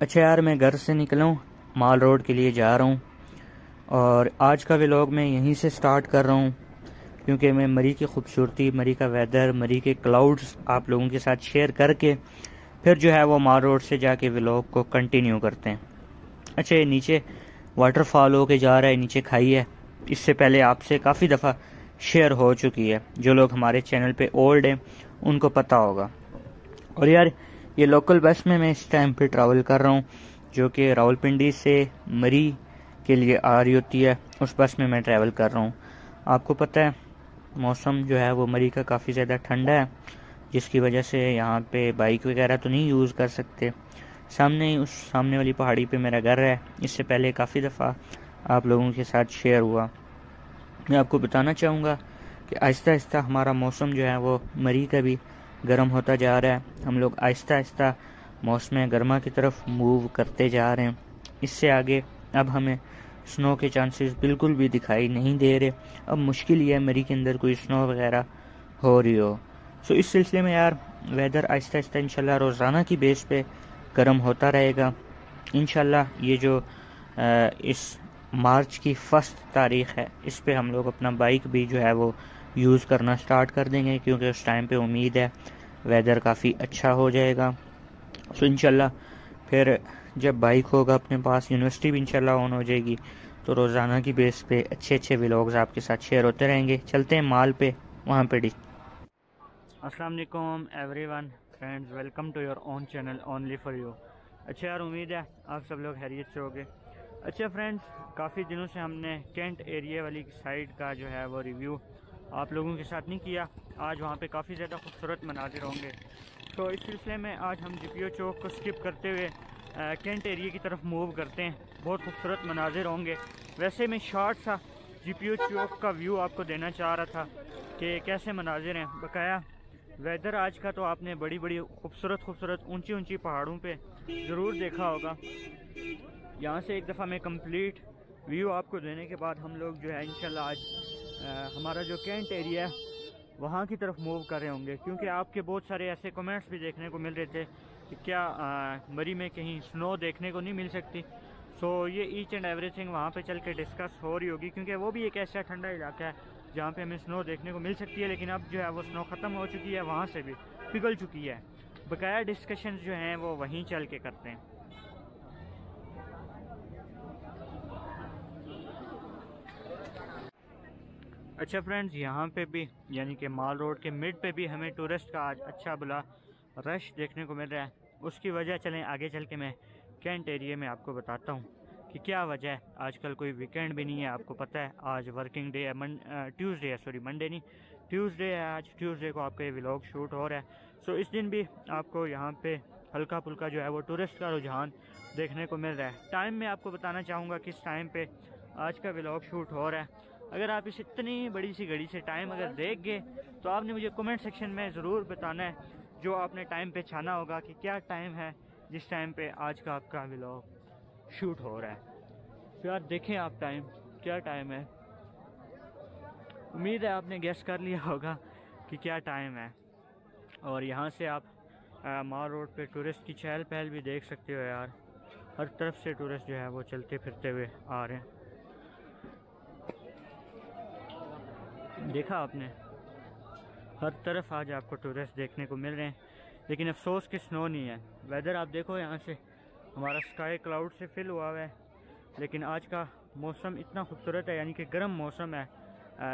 अच्छा यार, मैं घर से निकला हूँ माल रोड के लिए जा रहा हूँ, और आज का व्लॉग मैं यहीं से स्टार्ट कर रहा हूँ, क्योंकि मैं मरी की खूबसूरती, मरी का वेदर मरी के क्लाउड्स आप लोगों के साथ शेयर करके, फिर जो है वो माल रोड से जाके व्लॉग को कंटिन्यू करते हैं। अच्छा ये नीचे वाटरफॉल होके जा रहा है, नीचे खाई है, इससे पहले आपसे काफ़ी दफ़ा शेयर हो चुकी है, जो लोग हमारे चैनल पे ओल्ड हैं, उनको पता होगा। और यार ये लोकल बस में मैं इस टाइम पे ट्रैवल कर रहा हूँ, जो कि रावलपिंडी से मरी के लिए आ रही होती है, उस बस में मैं ट्रैवल कर रहा हूँ। आपको पता है, मौसम जो है वो मरी का काफ़ी ज़्यादा ठंडा है, जिसकी वजह से यहाँ पे बाइक वगैरह तो नहीं यूज़ कर सकते। सामने ही उस, सामने वाली पहाड़ी पे मेरा घर है, इससे पहले काफ़ी दफ़ा आप लोगों के साथ शेयर हुआ। मैं आपको बताना चाहूँगा कि आहिस्ता आहिस्ता हमारा मौसम जो है वो मरी का भी गर्म होता जा रहा है। हम लोग आहिस्ता आहिस्ता मौसम गर्मा की तरफ़ मूव करते जा रहे हैं। इससे आगे अब हमें स्नो के चांसेस बिल्कुल भी दिखाई नहीं दे रहे। अब मुश्किल ही है मरी के अंदर कोई स्नो वगैरह हो रही हो। सो इस सिलसिले में यार वेदर आहिस्ता आहिस्ता इंशाल्लाह रोज़ाना की बेस पे गर्म होता रहेगा। इंशाल्लाह ये जो इस मार्च की फ़र्स्ट तारीख है, इस पे हम लोग अपना बाइक भी जो है वो यूज़ करना स्टार्ट कर देंगे, क्योंकि उस टाइम पे उम्मीद है वेदर काफ़ी अच्छा हो जाएगा। सो इंशाल्लाह, फिर जब बाइक होगा अपने पास यूनिवर्सिटी भी इंशाल्लाह ऑन हो जाएगी तो रोज़ाना की बेस पे अच्छे अच्छे व्लॉग्स आपके साथ शेयर होते रहेंगे। चलते हैं माल पे, वहाँ पे डी अस्सलाम everyone friends welcome to your own channel only for you अच्छा यार, उम्मीद है आप सब लोग हैरियत से होगे। अच्छा फ्रेंड्स काफ़ी दिनों से हमने कैंट एरिया वाली साइड का जो है वो रिव्यू आप लोगों के साथ नहीं किया, आज वहाँ पे काफ़ी ज़्यादा खूबसूरत मनाजिर होंगे। तो इस सिलसिले में आज हम जीपीओ चौक को स्किप करते हुए कैंट एरिए की तरफ़ मूव करते हैं। बहुत खूबसूरत मनाजिर होंगे। वैसे मैं शॉर्ट सा जीपीओ चौक का व्यू आपको देना चाह रहा था कि कैसे मनाजिर हैं। बकाया वेदर आज का तो आपने बड़ी बड़ी खूबसूरत खूबसूरत ऊँची ऊँची पहाड़ों पे ज़रूर देखा होगा। यहाँ से एक दफ़ा मैं कंप्लीट व्यू आपको देने के बाद हम लोग जो है, इंशाल्लाह आज हमारा जो कैंट एरिया है वहाँ की तरफ़ मूव कर रहे होंगे क्योंकि आपके बहुत सारे ऐसे कमेंट्स भी देखने को मिल रहे थे कि क्या आ, मरी में कहीं स्नो देखने को नहीं मिल सकती। सो ये ईच एंड एवरीथिंग वहाँ पे चल के डिस्कस हो रही होगी क्योंकि वो भी एक ऐसा ठंडा इलाका है जहाँ पे हमें स्नो देखने को मिल सकती है लेकिन अब जो है वो स्नो ख़त्म हो चुकी है वहाँ से भी पिघल चुकी है। बकाया डिस्कशन जो हैं वो वहीं चल के करते हैं। अच्छा फ्रेंड्स यहाँ पे भी, यानी कि माल रोड के मिड पे भी हमें टूरिस्ट का आज अच्छा बुला रश देखने को मिल रहा है। उसकी वजह चलें आगे चल के मैं कैंट एरिया में आपको बताता हूँ कि क्या वजह है। आजकल कोई वीकेंड भी नहीं है, आपको पता है। आज वर्किंग डे है ट्यूसडे है सॉरी मंडे नहीं। ट्यूसडे है आज ट्यूसडे को आपका ये व्लॉग शूट हो रहा है। सो इस दिन भी आपको यहाँ पे हल्का फुल्का जो है वो टूरिस्ट का रुझान देखने को मिल रहा है। टाइम में आपको बताना चाहूँगा किस टाइम पे आज का व्लॉग शूट हो रहा है। अगर आप इस इतनी बड़ी सी घड़ी से टाइम अगर देख गए तो आपने मुझे कमेंट सेक्शन में ज़रूर बताना है, जो आपने टाइम पे छाना होगा कि क्या टाइम है जिस टाइम पे आज का आपका व्लॉग शूट हो रहा है। तो यार देखें आप टाइम क्या टाइम है। उम्मीद है आपने गेस कर लिया होगा कि क्या टाइम है। और यहाँ से आप मार रोड पे टूरिस्ट की चहल पहल भी देख सकते हो यार। हर तरफ़ से टूरिस्ट जो है वो चलते फिरते हुए आ रहे हैं। देखा आपने? हर तरफ़ आज आपको टूरिस्ट देखने को मिल रहे हैं। लेकिन अफसोस कि स्नो नहीं है। वेदर आप देखो यहाँ से। हमारा स्काई क्लाउड से फिल हुआ हुआ है। लेकिन आज का मौसम इतना खूबसूरत है, यानी कि गर्म मौसम है।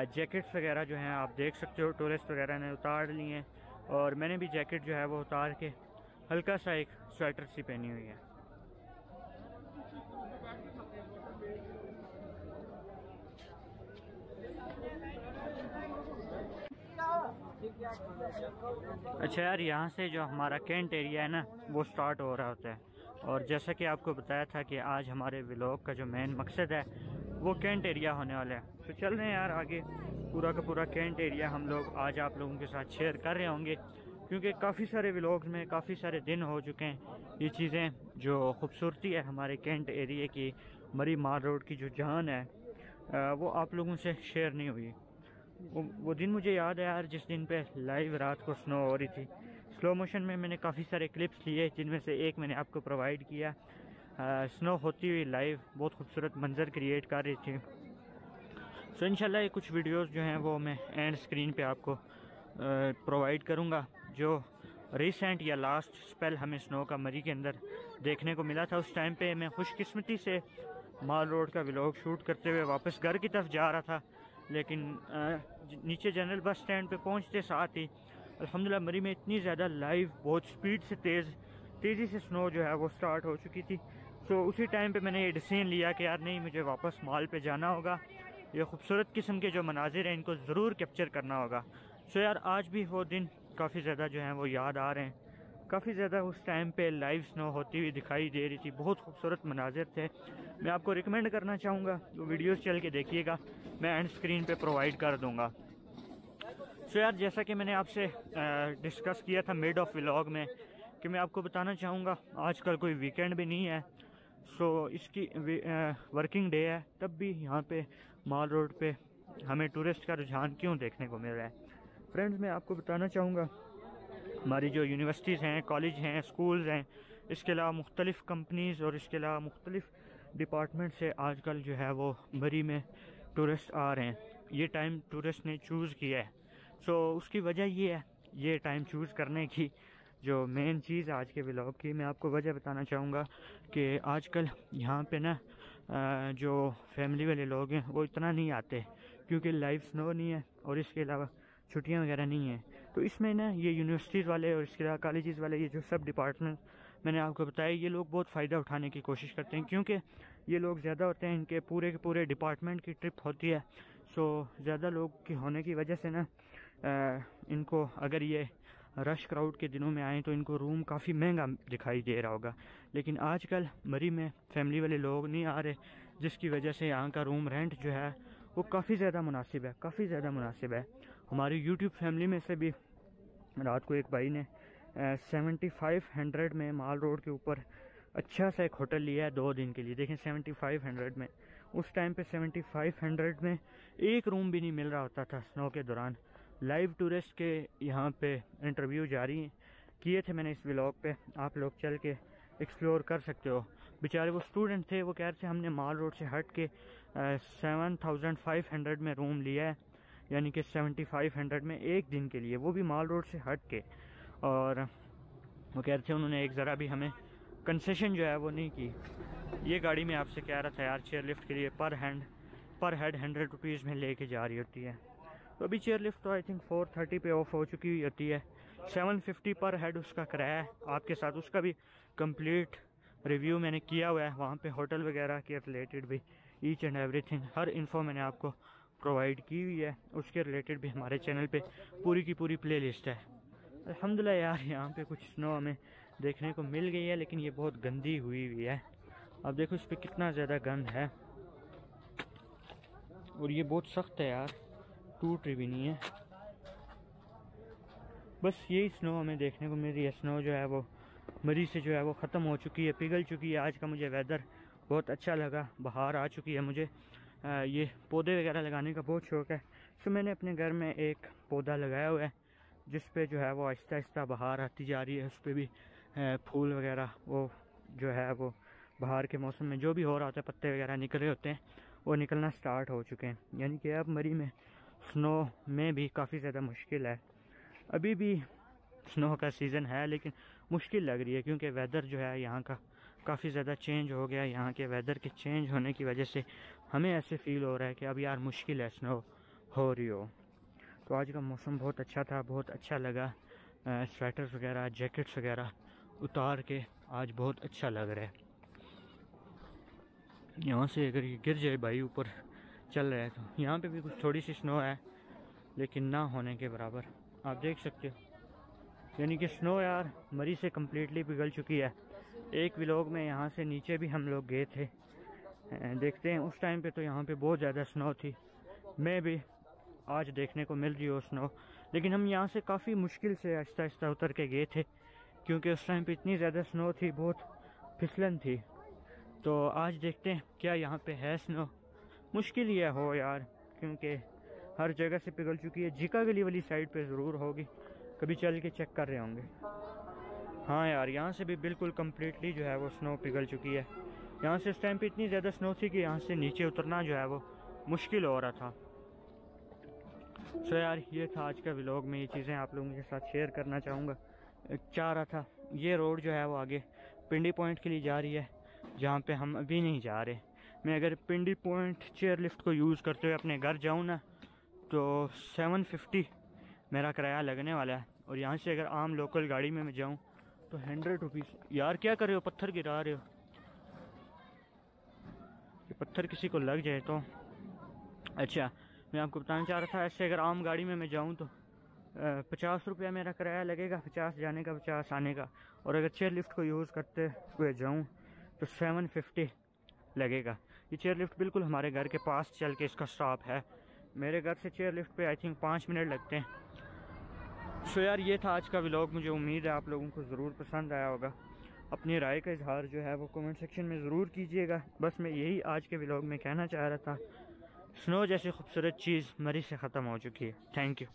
जैकेट्स वगैरह जो हैं, आप देख सकते हो टूरिस्ट वगैरह ने उतार लिए हैं। और मैंने भी जैकेट जो है वो उतार के हल्का सा एक स्वेटर सी पहनी हुई है। अच्छा यार, यहाँ से जो हमारा कैंट एरिया है ना, वो स्टार्ट हो रहा होता है। और जैसा कि आपको बताया था कि आज हमारे व्लॉग का जो मेन मकसद है, वो कैंट एरिया होने वाला है। तो चल रहे हैं यार आगे। पूरा का पूरा कैंट एरिया हम लोग आज आप लोगों के साथ शेयर कर रहे होंगे। क्योंकि काफ़ी सारे व्लॉग्स में काफ़ी सारे दिन हो चुके हैं। ये चीज़ें जो खूबसूरती है हमारे कैंट एरिए की, मरी मार रोड की जो जान है वो आप लोगों से शेयर नहीं हुई। वो वो दिन मुझे याद है यार जिस दिन पे लाइव रात को स्नो हो रही थी। स्लो मोशन में मैंने काफ़ी सारे क्लिप्स लिए जिनमें से एक मैंने आपको प्रोवाइड किया। आ, स्नो होती हुई लाइव बहुत खूबसूरत मंजर क्रिएट कर रही थी। सो इंशाल्लाह ये कुछ वीडियोस जो हैं वो मैं एंड स्क्रीन पे आपको प्रोवाइड करूँगा जो रिसेंट या लास्ट स्पेल हमें स्नो का मरी के अंदर देखने को मिला था। उस टाइम पे मैं खुशकिस्मती से माल रोड का व्लॉग शूट करते हुए वापस घर की तरफ़ जा रहा था। लेकिन नीचे जनरल बस स्टैंड पे पहुँचते साथ ही, अल्हम्दुलिल्लाह, मरी में इतनी ज़्यादा लाइव बहुत स्पीड से तेज़, तेज़ी से स्नो जो है वो स्टार्ट हो चुकी थी। सो उसी टाइम पे मैंने ये डिसीज़न लिया कि यार नहीं, मुझे वापस माल पे जाना होगा। ये खूबसूरत किस्म के जो मनाजिर हैं, इनको ज़रूर कैप्चर करना होगा। सो यार, आज भी वो दिन काफ़ी ज़्यादा जो हैं वो याद आ रहे हैं। काफ़ी ज़्यादा उस टाइम पे लाइव स्नो होती हुई दिखाई दे रही थी। बहुत खूबसूरत मनाजिर थे। मैं आपको रिकमेंड करना चाहूँगा तो वीडियोस चल के देखिएगा। मैं एंड स्क्रीन पे प्रोवाइड कर दूँगा। सो यार, जैसा कि मैंने आपसे डिस्कस किया था मिड ऑफ़ व्लॉग में, कि मैं आपको बताना चाहूँगा, आजकल कोई वीकेंड भी नहीं है सो इसकी वर्किंग डे है, तब भी यहाँ पे माल रोड पे हमें टूरिस्ट का रुझान क्यों देखने को मिल रहा है? फ्रेंड्स मैं आपको बताना चाहूँगा हमारी जो यूनिवर्सिटीज़ हैं कॉलेज हैं स्कूल्स हैं, इसके अलावा मुख्तलिफ़ कंपनीज़ और इसके अलावा मुख्तलिफ़ डिपार्टमेंट से आजकल जो है वो मरी में टूरिस्ट आ रहे हैं। ये टाइम टूरिस्ट ने चूज़ किया है। सो उसकी वजह ये है, ये टाइम चूज़ करने की जो मेन चीज़ आज के ब्लॉग की, मैं आपको वजह बताना चाहूँगा कि आजकल यहाँ पे ना जो फैमिली वाले लोग हैं, वो इतना नहीं आते, क्योंकि लाइफ स्नो नहीं है और इसके अलावा छुट्टियाँ वगैरह नहीं है। तो इसमें ना ये यूनिवर्सिटीज़ वाले और इसके अलावा कॉलेज़ वाले, ये जो सब डिपार्टमेंट मैंने आपको बताया, ये लोग बहुत फ़ायदा उठाने की कोशिश करते हैं क्योंकि ये लोग ज़्यादा होते हैं, इनके पूरे के पूरे डिपार्टमेंट की ट्रिप होती है। सो ज़्यादा लोग की होने की वजह से ना इनको अगर ये रश क्राउड के दिनों में आए तो इनको रूम काफ़ी महँगा दिखाई दे रहा होगा। लेकिन आजकल मरी में फैमिली वाले लोग नहीं आ रहे, जिसकी वजह से यहाँ का रूम रेंट जो है, वो काफ़ी ज़्यादा मुनासिब है, काफ़ी ज़्यादा मुनासिब है। हमारी यूट्यूब फैमिली में से भी रात को एक भाई ने सेवेंटी फाइव हंड्रेड में माल रोड के ऊपर अच्छा सा एक होटल लिया है दो दिन के लिए। देखें सेवेंटी फाइव हंड्रेड में। उस टाइम पे सेवेंटी फाइव हंड्रेड में एक रूम भी नहीं मिल रहा होता था स्नो के दौरान। लाइव टूरिस्ट के यहाँ पे इंटरव्यू जारी किए थे मैंने इस ब्लॉग पे। आप लोग चल के एक्सप्लोर कर सकते हो। बेचारे वो स्टूडेंट थे, वो कह रहे थे हमने माल रोड से हट के सेवन थाउज़ेंड फाइव हंड्रेड में रूम लिया है। यानी कि सेवेंटी फाइव हंड्रेड में एक दिन के लिए, वो भी माल रोड से हट के। और वो कह रहे थे उन्होंने एक ज़रा भी हमें कंसेशन जो है वो नहीं की। ये गाड़ी में आपसे कह रहा था यार चेयर लिफ्ट के लिए पर हैंड पर हेड हंड्रेड रुपीज़ में लेके जा रही होती है। तो अभी चेयर लिफ्ट तो आई थिंक फोर थर्टी पे ऑफ़ हो चुकी हुई होती है। सेवन फिफ्टी पर हेड उसका किराया है। आपके साथ उसका भी कंप्लीट रिव्यू मैंने किया हुआ है। वहाँ पे होटल वगैरह के रिलेटेड भी ईच एंड एवरीथिंग हर इन्फो मैंने आपको प्रोवाइड की हुई है, उसके रिलेटेड भी हमारे चैनल पे पूरी की पूरी प्ले लिस्ट है। अलहमदिल्ला यार, यहाँ पे कुछ स्नो हमें देखने को मिल गई है, लेकिन ये बहुत गंदी हुई हुई है। अब देखो इस पर कितना ज़्यादा गंद है। और ये बहुत सख्त है यार, टूट रही भी नहीं है। बस यही स्नो हमें देखने को मिल रही है। स्नो जो है वो, मरी से जो है वो ख़त्म हो चुकी है, पिघल चुकी है। आज का मुझे वेदर बहुत अच्छा लगा, बाहर आ चुकी है मुझे। ये पौधे वगैरह लगाने का बहुत शौक़ है। सो मैंने अपने घर में एक पौधा लगाया हुआ है, जिस पे जो है वो आहिस्ता आहिस्ता बाहर आती जा रही है। उस पर भी फूल वगैरह, वो जो है वो बाहर के मौसम में जो भी हो रहा होता है, पत्ते वगैरह निकल रहे होते हैं, वो निकलना स्टार्ट हो चुके हैं। यानी कि अब मरी में स्नो में भी काफ़ी ज़्यादा मुश्किल है। अभी भी स्नो का सीज़न है, लेकिन मुश्किल लग रही है, क्योंकि वेदर जो है यहाँ का काफ़ी ज़्यादा चेंज हो गया यहाँ के वेदर के चेंज होने की वजह से हमें ऐसे फील हो रहा है कि अब यार मुश्किल है स्नो हो रही हो। तो आज का मौसम बहुत अच्छा था, बहुत अच्छा लगा। स्वेटर्स वगैरह जैकेट्स वगैरह उतार के आज बहुत अच्छा लग रहा है। यहाँ से अगर ये गिर जाए भाई ऊपर चल रहा है तो। यहाँ पे भी कुछ थोड़ी सी स्नो है, लेकिन ना होने के बराबर। आप देख सकते हो। यानी कि स्नो यार मरी से कम्प्लीटली पिघल चुकी है। एक विलोग में यहाँ से नीचे भी हम लोग गए थे। देखते हैं, उस टाइम पे तो यहाँ पे बहुत ज़्यादा स्नो थी। मैं भी आज देखने को मिल रही हो स्नो लेकिन हम यहाँ से काफ़ी मुश्किल से आहिस्ता आहिस्ता उतर के गए थे, क्योंकि उस टाइम पे इतनी ज़्यादा स्नो थी, बहुत फिसलन थी। तो आज देखते हैं, क्या यहाँ पे है स्नो मुश्किल ही है यार, क्योंकि हर जगह से पिघल चुकी है। जिका गली वाली साइड पे ज़रूर होगी। कभी चल के चेक कर रहे होंगे। हाँ यार, यहाँ से भी बिल्कुल कम्प्लीटली जो है वो स्नो पिघल चुकी है। यहाँ से इस टाइम पे इतनी ज़्यादा स्नो थी कि यहाँ से नीचे उतरना जो है वो मुश्किल हो रहा था। सो यार, ये था आज का व्लॉग में ये चीज़ें आप लोगों के साथ शेयर करना चाहूँगा। चाह रहा था, ये रोड जो है वो आगे पिंडी पॉइंट के लिए जा रही है, जहाँ पे हम अभी नहीं जा रहे। मैं अगर पिंडी पॉइंट चेयर लिफ्ट को यूज़ करते हुए अपने घर जाऊँ ना तो सेवन फिफ्टी मेरा किराया लगने वाला है। और यहाँ से अगर आम लोकल गाड़ी में मैं जाऊँ तो हंड्रेड रुपीज़ यार, क्या कर रहे हो? पत्थर गिरा रहे हो। कि पत्थर किसी को लग जाए तो। अच्छा मैं आपको बताना चाह रहा था, ऐसे अगर आम गाड़ी में मैं जाऊँ तो पचास रुपया मेरा किराया लगेगा, पचास जाने का, पचास आने का। और अगर चेयर लिफ्ट को यूज़ करते हुए जाऊँ तो सेवन फिफ्टी लगेगा। ये चेयर लिफ्ट बिल्कुल हमारे घर के पास चल के इसका स्टॉप है। मेरे घर से चेयर लिफ्ट पे आई थिंक पाँच मिनट लगते हैं। सो यार, ये था आज का व्लॉग मुझे उम्मीद है आप लोगों को ज़रूर पसंद आया होगा. अपनी राय का इजहार जो है वो कमेंट सेक्शन में ज़रूर कीजिएगा. बस मैं यही आज के व्लॉग में कहना चाह रहा था. स्नो जैसी खूबसूरत चीज़ मरी से ख़त्म हो चुकी है. Thank you